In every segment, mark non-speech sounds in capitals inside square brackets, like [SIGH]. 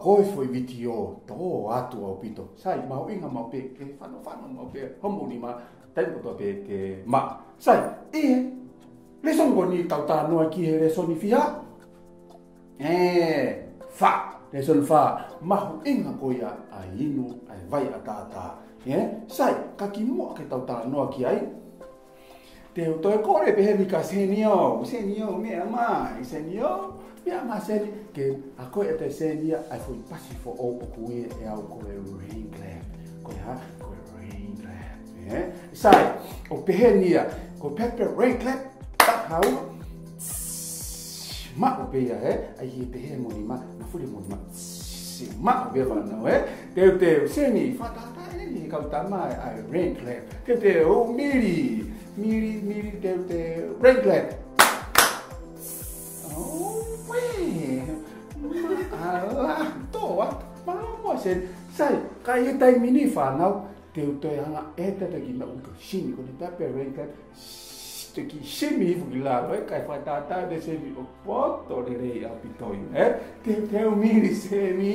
koe foi viti o to atu au pito sai mau inga mau pe ke fano fano mau pe homo ni ma tai ko to pe ke ma sai e le son ko ni ta ta no ki he le son fia eh fa le son fa ma ho en ko ya a inu a vai a ta ta e sai ka ki mo ke ta ta no ki ai te o to e ko re pe he mi ka senio senio me ama i senio me ama seni ke a ko e te senia a ko pasifo o ko e a ko e ring ko ya ko e né? Sai, o perrenia, o pepper rain clap, tá ma o beia é, aí perre monima, na fuli monima, ma o beia não é? Teu teu, semi, fatata, ele canta mais, aí rain clap, teu teu, miri, miri, miri, teu teu, rain clap. Oh, ué, ma, ah, tô, ah, ma, mo, sai, cai, tai mini, fa, não, te utai hanga e tata ki mauka shimi ko ta rei ka te ki shimi fu ki laro e kai fata ta de se vi o poto de rei a pitoi e te teu miri se mi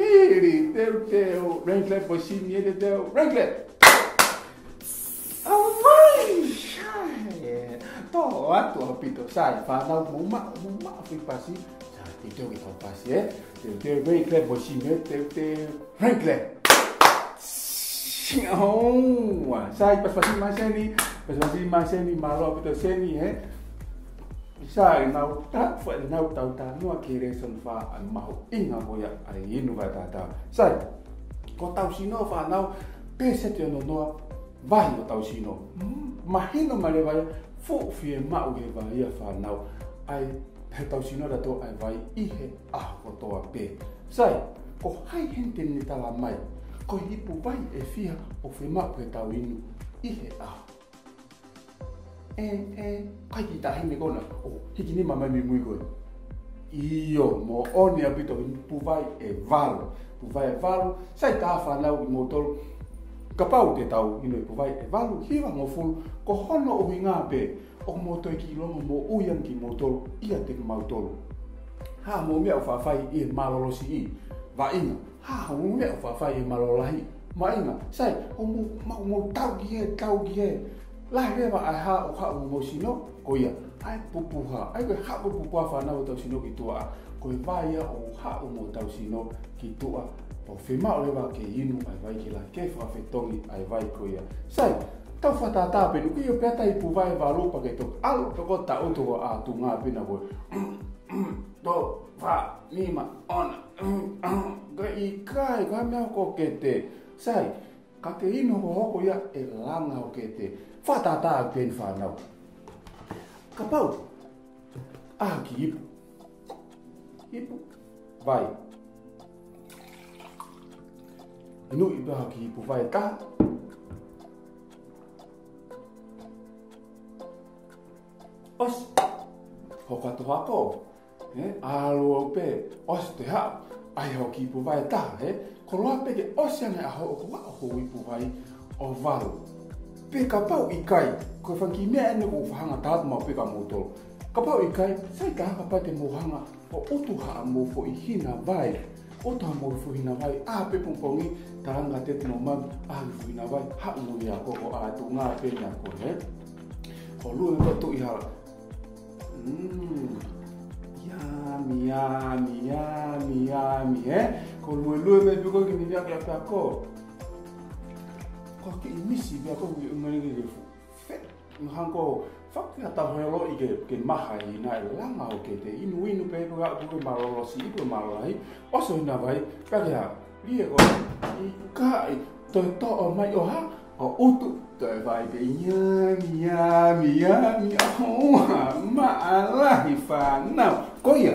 miri teu rei renklet po shimi e te teu renklet Toh, atu apito sai, fa na muma, muma apipasi, sa te teu ki topasi, eh? Te teu renklet po shimi, te teu renklet. Oh, saya Sai pas-pasin masa ni, pas-pasin masa ni malu betul saya ni h eh. Saya nak t a fo nak tahu tak, nak kira sonfa an mahu ingat boya ayin wa tata. Saya, kau tahu sino fa nau peset yo no noa vai yo tahu sino. Mahino male vai fu fie mau ge vai ya fa nau ai he tahu sino da to ai vai ihe ah kotoa pe. Saya, kau hai henten ni tala mai. koi hipo pai e fia o fe mapu e tau inu i he a. E, e, kai ki tahi me gona, o, hiki ni mamai mi mui koe. Iyo, mo oni a pito inu puvai e valo. Puvai e valo, sai ta hafa nau i motoro. Ka pau te tau inu i e puvai e valo, hiwa mo fulu, ko hono o hinga pe, o motoi ki ilongo mo uyan ki motoro, ia te mautoro. Ha, mo mea o fafai i e malolosi i, và inga ha unge o fa fai malolai ma inga sai o mo ma mo tau gie tau gie la ge ba ai ha o ha o mo sino ko ia ai pupu ha ai ko ha pupu pa fa na o tau sino ki tua ko va ya o ha o mo tau sino ki tua o fe ma o le va ke inu ai vai ki la ke fa fe tongi ai vai ko ia sai tau fatata pe nuki o peta i puvai varu pa ke tok alo pe ko ta o to a tu nga pe na ko とファミマオナうんうんが一回画面をこけてさいかけいのほこやえらんがおけてファタタゲンファナウかぱうあきいぶいぶばい Inu ibu hagi ibu vai ta Os Hoka tu hako he eh? alo pe os te ha ai ho ki pu vai ta he eh? ko lo pe ke os ya me aho ko wa ho wi pu vai o valo pe ka pau i kai ko fa ki me ne ko hanga ta ma pe ka mo to ka pau i kai sai ka ka pa te mo hanga o utu ha mo fo i hina vai o ta mo fo hina vai a pe pom pomi ta nga te no ma a fo hina vai ha mo ya eh? ko ko a tu nga pe ya ko he ko lu me to i ha Mmm. Yummy, yummy, yummy, yummy, eh? Kon mwen lou men bi kon ki mi vyak la pa ko. Kon ki imi si vyak kon mwen ki ki fet. Mwen ko fak ki ata hwelo lo ke, ke maha i na e langa o ke te. Inu inu pe ipo ga uko marolo si ipo marolai. Oso ina vai, kaki ha, liye ko, i ka, to o mai oha, ha, o utu. Tôi vai be yummy, yummy, yummy, oh, ma'alahi fa now. ko ia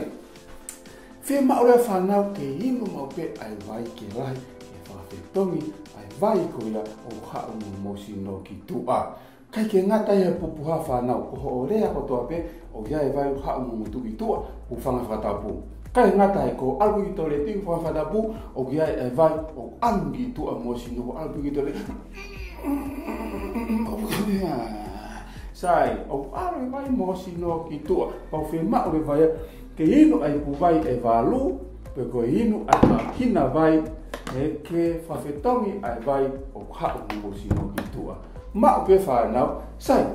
fe m a ʻ o r e a fanau te inu maupe a i vai ke lahi e f a a f e t o m i a i vai ko ia o haʻu momosi no k i t u a kai ke ngata ia pupuha fanau o hoʻolea kotoa pe ou ia e vai ou haʻu m o m o t u ʻ i t u a ou faga fatapu kai ngata e ko alu i tole tiu fa fa t a p u o ki ai e vai o angi tu a mosi no alu i tole sai o a r u vai mosi no ki tu o fe ma o vai ke inu ai puwai e walu, pe koe inu ai makina vai, e ke whawhetongi ai vai o hau nungo sino i tua. Ma o pe whanau, sai,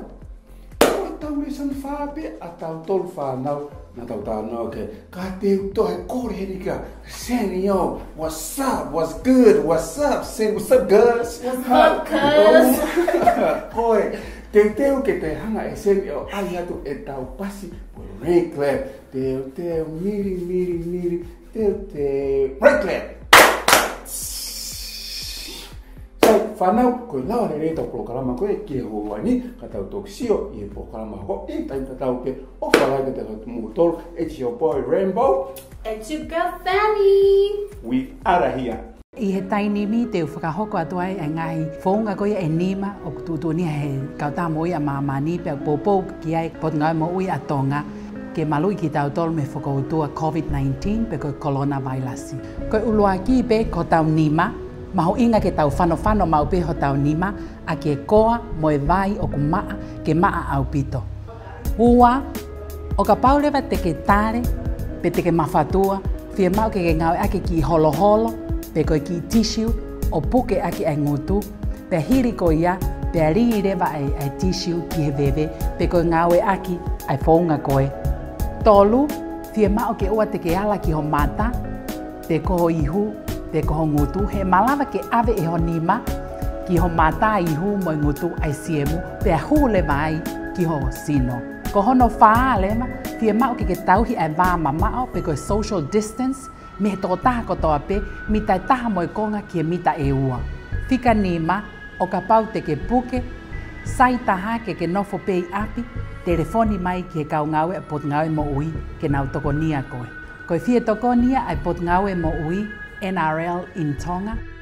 koe tau me san whape a tau tolu whanau, na tau tāna ke, ka te utohe kore heni ka, Senio, what's up, what's good, what's up, say what's up girls? What's up girls? Koe, [LAUGHS] t e teu que te hanga e se o aia tu e tau pasi por rei clap. Teu teu miri miri miri teu teu rei clap. Sai whanau koe lao re rei tau prokarama koe ki e hoa ni ka tau toksio i e prokarama ho i tai ka tau ke o wharai ka tau mutoro. It's your boy Rainbow. It's your girl Fanny. We are here. I he tainimi mi te whakahoko atua e ngahi whaunga koia e nima o tūtuni he kautā moi a mamani pe a pōpō ki ai pot ngai mo ui a tonga ke malui ki tau tolu me whakautua COVID-19 pe koi kolona vailasi. Koi uloa ki pe ko tau nima, maho inga ke tau whano whano mau peho tau nima a ke koa mo e vai o ku maa ke maa au pito. Ua, o ka paulewa te ke tare pe te ke mawhatua, fie mau ke ke ngau ake ki holoholo, pe koe ki tisiu o puke aki ai ngutu, pe hiri ko ia, pe ari i rewa ai, ai tisiu ki he bebe, pe koe ngawe aki ai whaunga koe. Tolu, fie mao ke ua te ke ala ki ho mata, pe koho ihu, pe koho ngutu, he malawa ke ave e ho nima, ki ho mata ihu moi ngutu ai siemu, pe ahu le mai ki ho sino. Ko hono whaa lema, fie mao ke ke tauhi ai vāma mao, pe koe social distance, me he toko taha kotoa pe, mi tai taha moe konga kia e mita e ua. Tika nima, o ka pau te ke puke, sai taha ke ke nofo pei api, telefoni mai ke kau ngawe a e pot ngawe mo ui ke nau toko nia koe. Koe fie toko nia ai pot ngawe mo ui, NRL in Tonga.